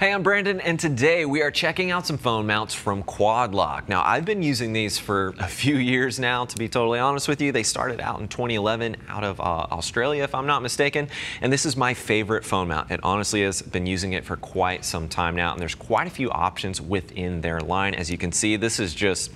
Hey, I'm Brandon, and today we are checking out some phone mounts from Quad Lock. Now, I've been using these for a few years now, to be totally honest with you. They started out in 2011 out of uh, Australia, if I'm not mistaken, and this is my favorite phone mount. It honestly has been using it for quite some time now, and there's quite a few options within their line. As you can see, this is just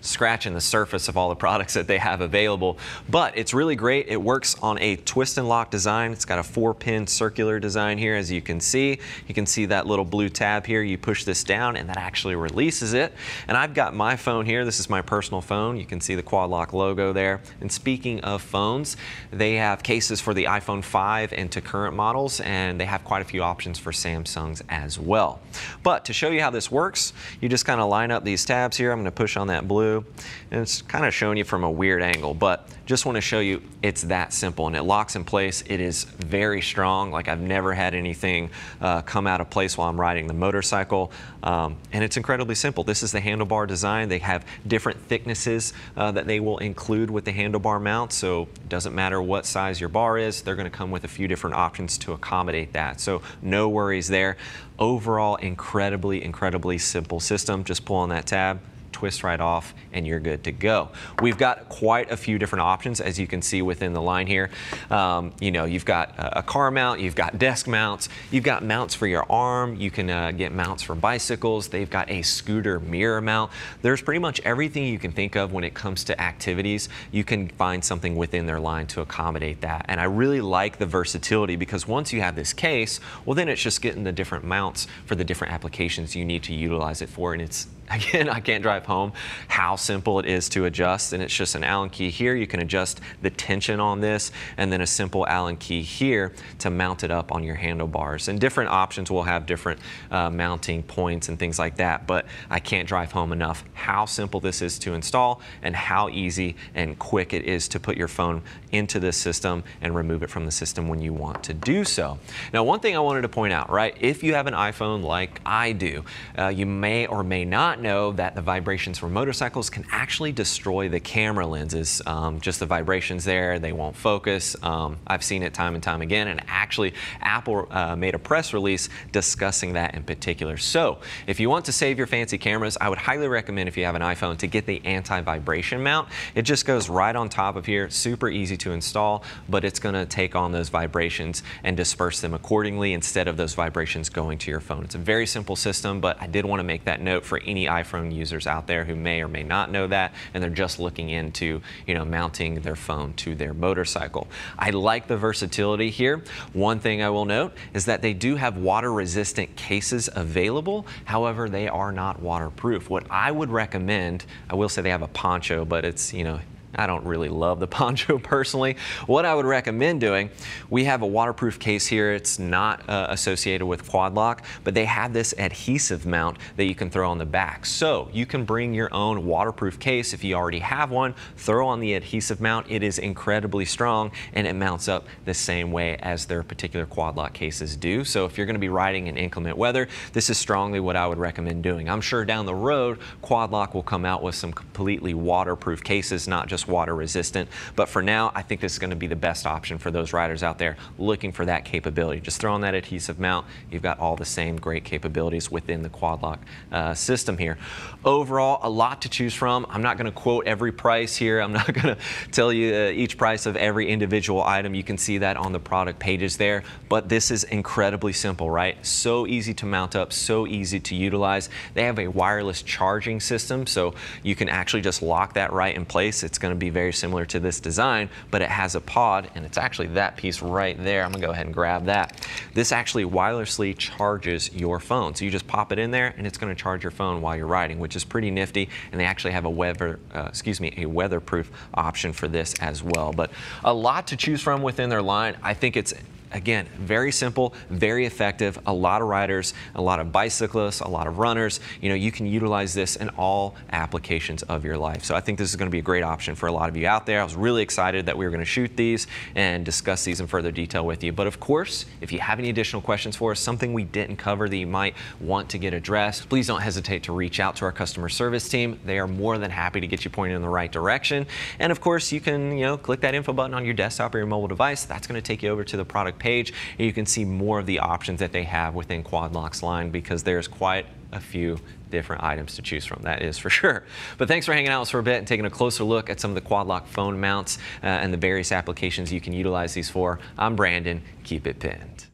scratching the surface of all the products that they have available. But it's really great. It works on a twist and lock design. It's got a four pin circular design here as you can see. You can see that little blue tab here. You push this down and that actually releases it. And I've got my phone here. This is my personal phone. You can see the Quad Lock logo there. And speaking of phones, they have cases for the iPhone 5 and to current models and they have quite a few options for Samsungs as well. But to show you how this works, you just kind of line up these tabs here. I'm going to push on that blue and it's kind of showing you from a weird angle, but just want to show you it's that simple and it locks in place. It is very strong. Like I've never had anything uh, come out of place while I'm riding the motorcycle. Um, and it's incredibly simple. This is the handlebar design. They have different thicknesses uh, that they will include with the handlebar mount. So it doesn't matter what size your bar is, they're going to come with a few different options to accommodate that. So no worries there. Overall, incredibly, incredibly simple system. Just pull on that tab twist right off and you're good to go. We've got quite a few different options as you can see within the line here. Um, you know, you've got a car mount, you've got desk mounts, you've got mounts for your arm, you can uh, get mounts for bicycles, they've got a scooter mirror mount. There's pretty much everything you can think of when it comes to activities. You can find something within their line to accommodate that. And I really like the versatility because once you have this case, well then it's just getting the different mounts for the different applications you need to utilize it for and it's Again, I can't drive home how simple it is to adjust and it's just an Allen key here. You can adjust the tension on this and then a simple Allen key here to mount it up on your handlebars. And different options will have different uh, mounting points and things like that, but I can't drive home enough how simple this is to install and how easy and quick it is to put your phone into this system and remove it from the system when you want to do so. Now, one thing I wanted to point out, right, if you have an iPhone like I do, uh, you may or may not know that the vibrations from motorcycles can actually destroy the camera lenses. Um, just the vibrations there, they won't focus. Um, I've seen it time and time again, and actually Apple uh, made a press release discussing that in particular. So if you want to save your fancy cameras, I would highly recommend if you have an iPhone to get the anti-vibration mount. It just goes right on top of here, super easy to install, but it's gonna take on those vibrations and disperse them accordingly instead of those vibrations going to your phone. It's a very simple system, but I did want to make that note for any iPhone users out there who may or may not know that, and they're just looking into, you know, mounting their phone to their motorcycle. I like the versatility here. One thing I will note is that they do have water-resistant cases available. However, they are not waterproof. What I would recommend, I will say they have a poncho, but it's, you know, I don't really love the poncho personally. What I would recommend doing, we have a waterproof case here. It's not uh, associated with quad lock, but they have this adhesive mount that you can throw on the back. So you can bring your own waterproof case if you already have one, throw on the adhesive mount. It is incredibly strong and it mounts up the same way as their particular quad lock cases do. So if you're gonna be riding in inclement weather, this is strongly what I would recommend doing. I'm sure down the road, quad lock will come out with some completely waterproof cases, not just water resistant. But for now, I think this is going to be the best option for those riders out there looking for that capability. Just throw on that adhesive mount. You've got all the same great capabilities within the quad lock uh, system here. Overall, a lot to choose from. I'm not going to quote every price here. I'm not going to tell you uh, each price of every individual item. You can see that on the product pages there. But this is incredibly simple, right? So easy to mount up, so easy to utilize. They have a wireless charging system, so you can actually just lock that right in place. It's going going to be very similar to this design, but it has a pod, and it's actually that piece right there. I'm going to go ahead and grab that. This actually wirelessly charges your phone. So you just pop it in there, and it's going to charge your phone while you're riding, which is pretty nifty. And they actually have a weather, uh, excuse me, a weatherproof option for this as well. But a lot to choose from within their line. I think it's Again, very simple, very effective. A lot of riders, a lot of bicyclists, a lot of runners. You know, you can utilize this in all applications of your life. So I think this is going to be a great option for a lot of you out there. I was really excited that we were going to shoot these and discuss these in further detail with you. But of course, if you have any additional questions for us, something we didn't cover that you might want to get addressed, please don't hesitate to reach out to our customer service team. They are more than happy to get you pointed in the right direction. And of course, you can, you know, click that info button on your desktop or your mobile device. That's going to take you over to the product Page, and you can see more of the options that they have within Quadlock's line because there's quite a few different items to choose from, that is for sure. But thanks for hanging out with us for a bit and taking a closer look at some of the Quadlock phone mounts uh, and the various applications you can utilize these for. I'm Brandon. Keep it pinned.